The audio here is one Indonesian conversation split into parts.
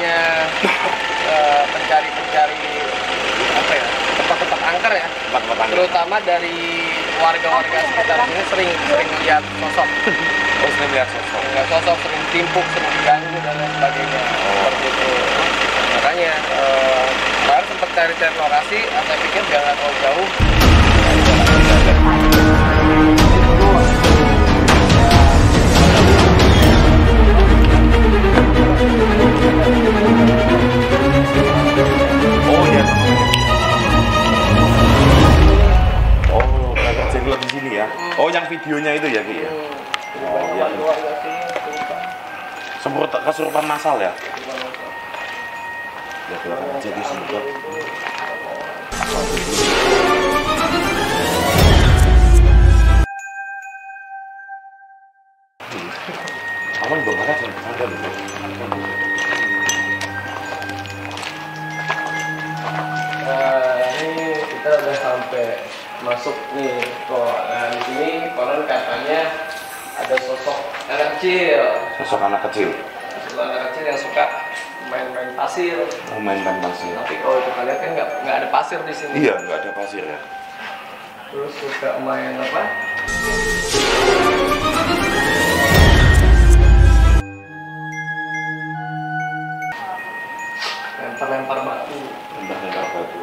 adanya eh, pencari-pencari apa ya tempat-tempat angker ya. Tempat-tempat angker. terutama dari warga-warga sekitar sini sering sering lihat sosok. Oh, sering lihat sosok. nggak sosok sering timpuk sering diganggu dan lain sebagainya. Seperti itu. Makanya eh, kemarin sempat cari-cari lokasi saya pikir nggak terlalu jauh kesurupan masal ya. Ya, kakak jadi semprot. Aman belum ada. Nah, ini kita udah sampai masuk nih kok. Nah, di sini konon katanya ada sosok anak kecil, Sosok anak kecil. Anak kecil yang suka main-main pasir. Oh, main main pasir. Tapi kalau itu kalian kan nggak nggak ada pasir di sini. Iya, nggak ada pasir ya. Terus suka main apa? Lempar-lempar batu. Rendah-rendah batu.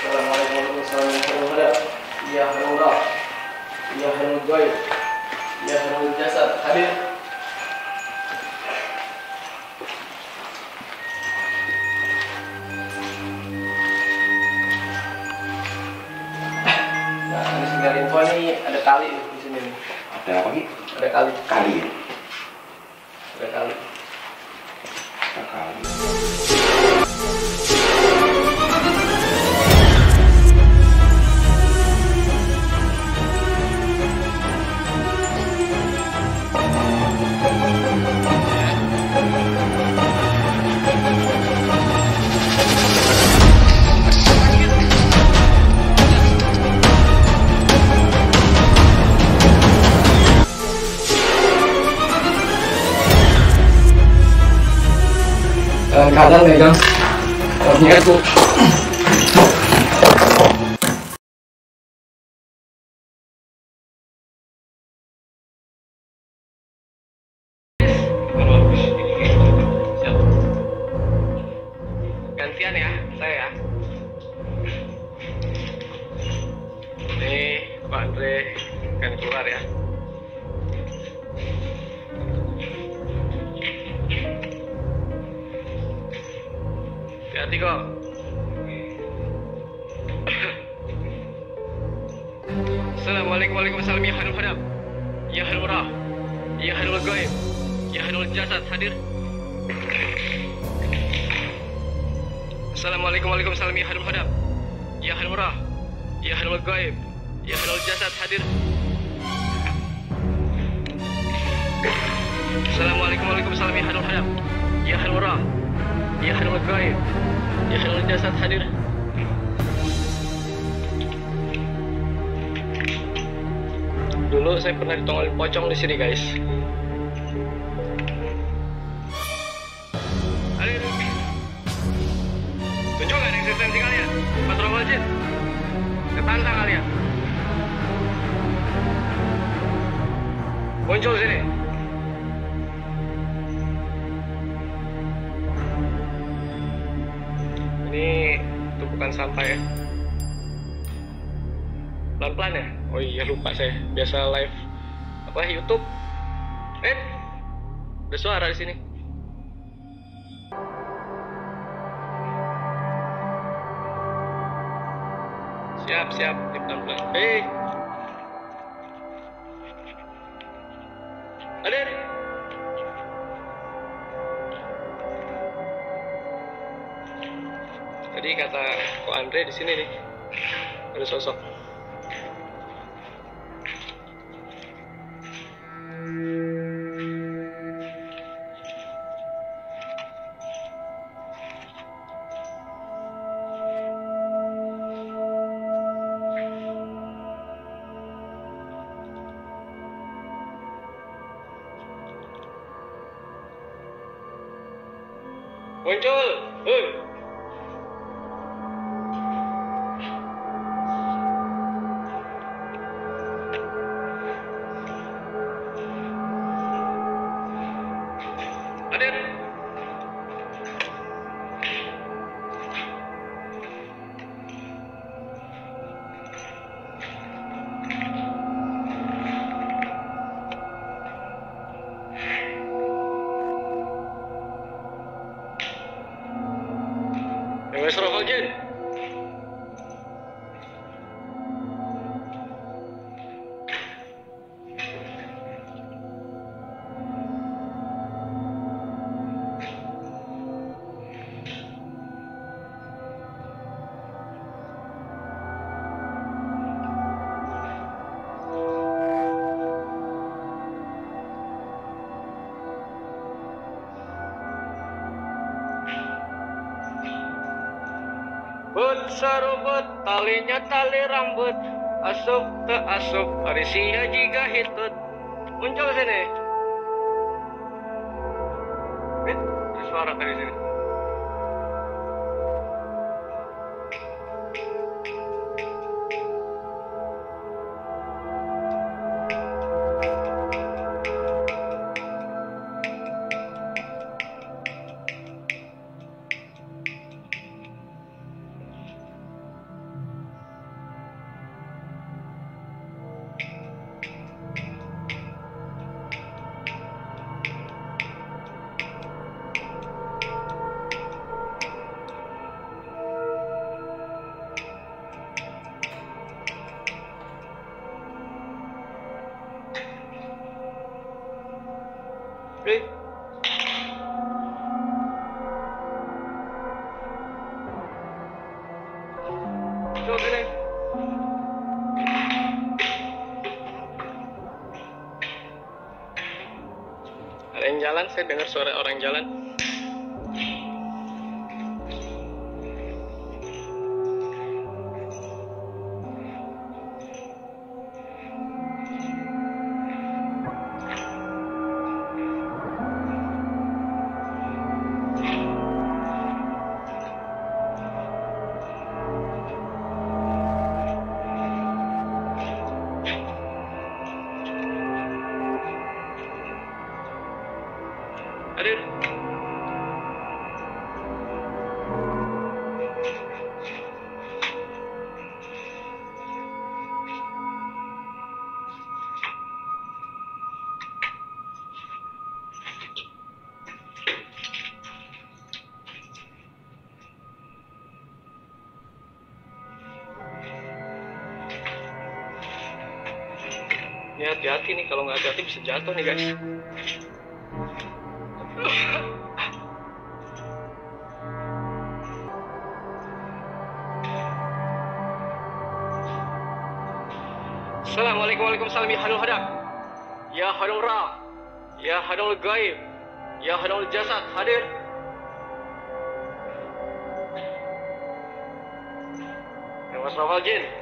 Assalamualaikum warahmatullahi wabarakatuh. Ya Allah. Ya Hanul. Ya Hanul Jasad. Hadir. Nah, ini sekedar info nih ada kali di sini nih. Ada apa Ki? Ada kali. Kali. Ada kadang megang orangnya itu gantian hati kok Assalamualaikum Waalaikumsalam ya Hanul Hadam Ya Hanul Rah Ya Hanul Gaib Ya Hanul Jasad hadir Assalamualaikum Waalaikumsalam ya Hanul Hadam Ya Hanul Rah Ya Hanul Gaib Ya Hanul Jasad hadir Assalamualaikum Waalaikumsalam ya Hanul Hadam Ya Hanul Rah Ya Hanul Gaib Ya Hanul Jasad hadir Dulu saya pernah ditongolin pocong di sini guys. Hadir. Tunjukkan eksistensi kalian. Patrol Jin. Ketantang kalian. Muncul sini. Ini tumpukan sampah ya. Pelan-pelan ya? Oh iya lupa saya. Biasa live apa YouTube. Eh, ada suara di sini. Siap, siap, pelan-pelan. Eh, hadir. Tadi kata kok Andre di sini nih? Ada sosok. Muncul, hei. Yang talinya tali rambut. Asup ke asup arisia jika hitut muncul sini. Ada suara dari sini saya dengar suara orang jalan. Ini hati-hati nih kalau nggak hati-hati bisa jatuh nih guys. Assalamualaikum ya hadal hadak. Ya hadal ra. Ya hadal gaib. Ya hadal jasad. Hadir. Yang Asrafal Jin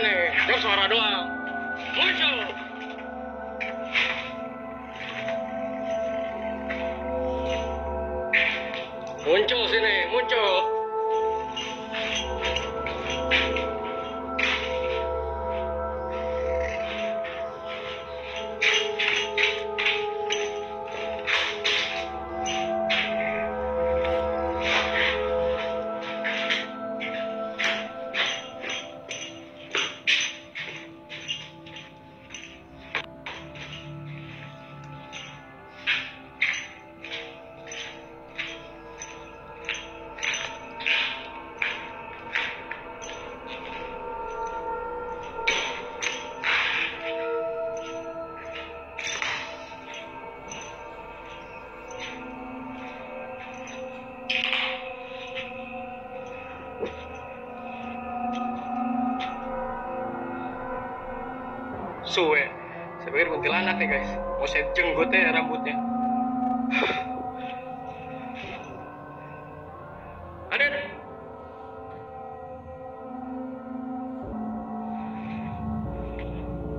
Muncul sini, bersuara doang. Kuntilanak nih guys. Mau saya jenggot ya rambutnya. Ada.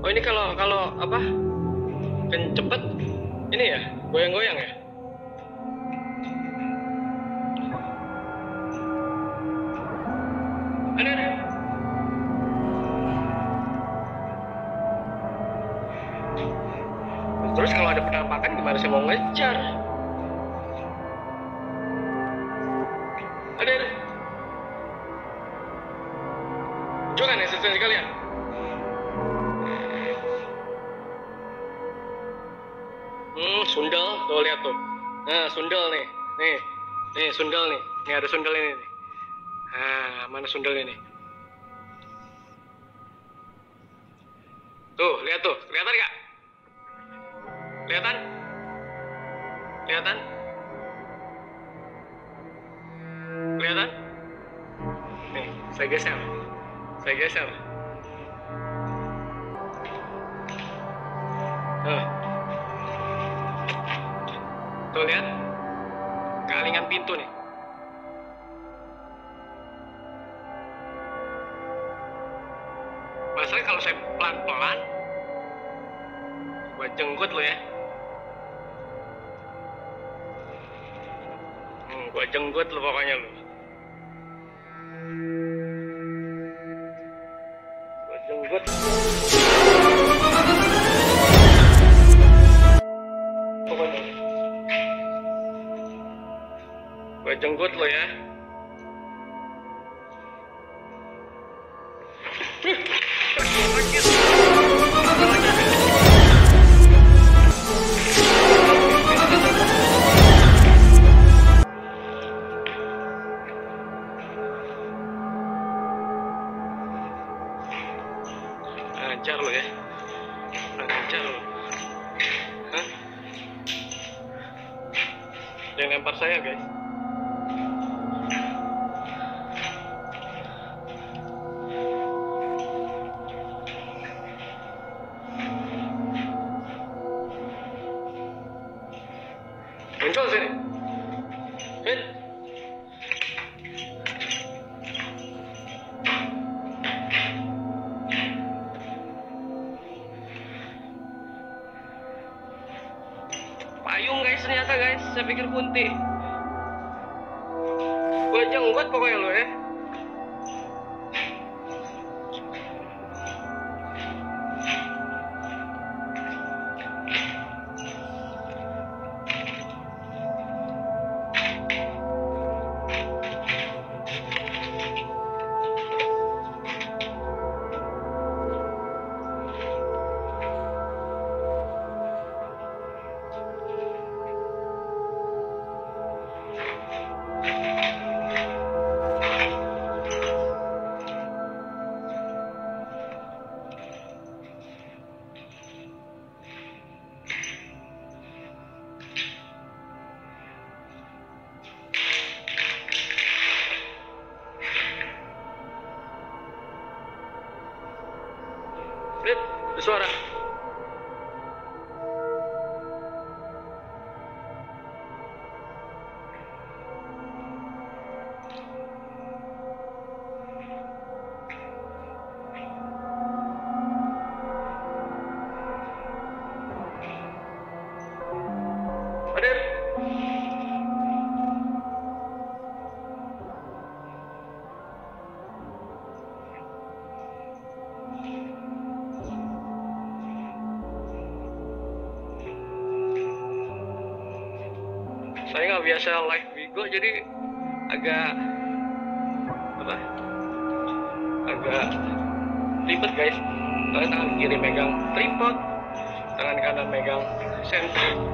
Oh ini kalau kalau apa? Kan cepet ini ya goyang-goyang ya. Ada penampakan gimana saya mau ngejar? Ada. Jangan ya sesuai kalian. Hmm, sundel, tuh lihat tuh. Nah, sundel nih, nih, nih sundel nih, nih ada sundel ini nih. Nah, mana sundel ini? Tuh, lihat tuh, kelihatan nggak? Kelihatan? Kelihatan? Kelihatan? Nih, saya geser. Saya geser. Nah. Tuh lihat. Kalingan pintu nih. Masalahnya kalau saya pelan-pelan, gua jenggot lo ya. Gua jenggot lo pokoknya lo. Saya pikir kunti. Gua jenggot pokoknya lo ya. Biasa live Bigo jadi agak apa? Agak ribet guys. Tangan kiri megang tripod tangan kanan megang senter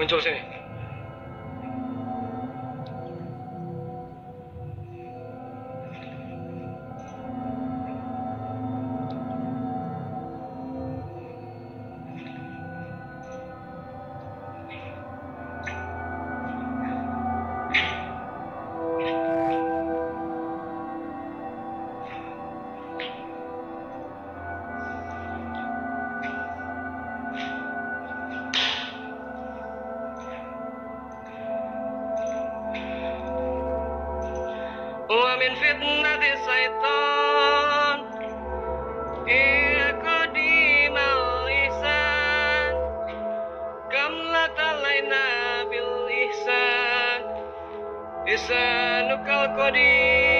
Muncul sini. ومن فتنة الشيطان إلى قديم اللسان كم لتلينا بالإحسان لسانك القديم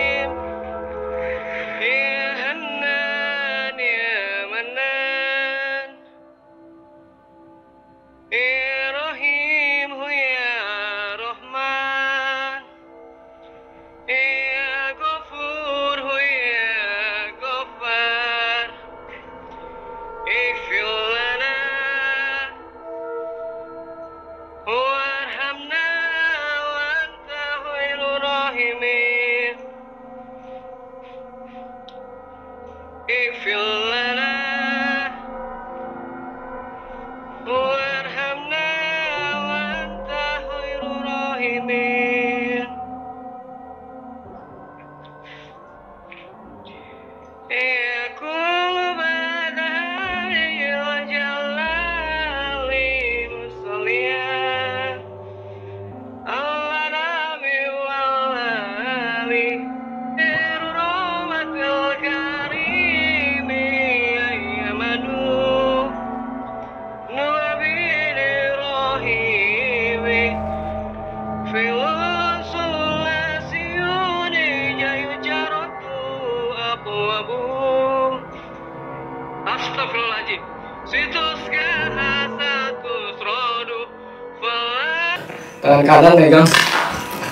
rodu tangan kanan megang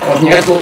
pohonnya itu